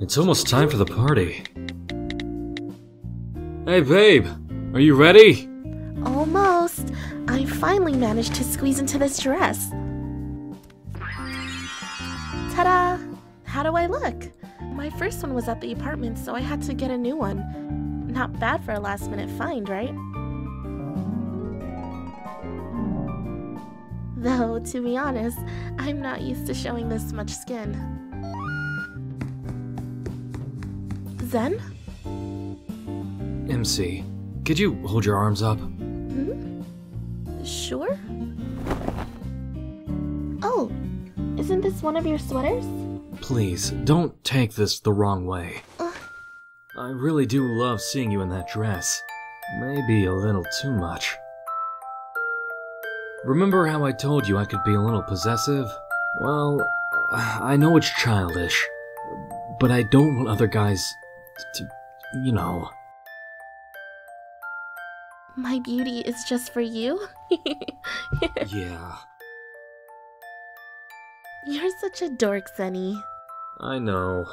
It's almost time for the party. Hey, babe, are you ready? Almost. I finally managed to squeeze into this dress. Ta-da! How do I look? My first one was at the apartment, so I had to get a new one. Not bad for a last minute find, right? Though, to be honest, I'm not used to showing this much skin. Zen? MC, could you hold your arms up? Hmm? Sure? Oh, isn't this one of your sweaters? Please, don't take this the wrong way. Uh. I really do love seeing you in that dress. Maybe a little too much. Remember how I told you I could be a little possessive? Well, I know it's childish, but I don't want other guys to, you know. My beauty is just for you? Yeah, You're such a dork, Sunny. I know.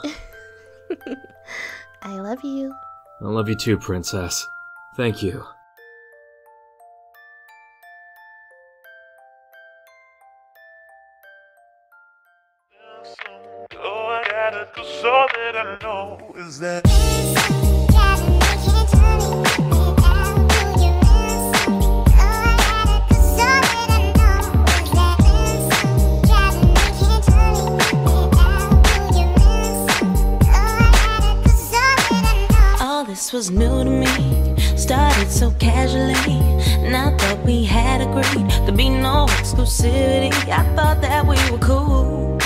I love you. I love you too, Princess. Thank you. Oh, Gotta do so that I know is that. All this was new to me, started so casually. And I thought we had agreed there'd be no exclusivity. I thought that we were cool.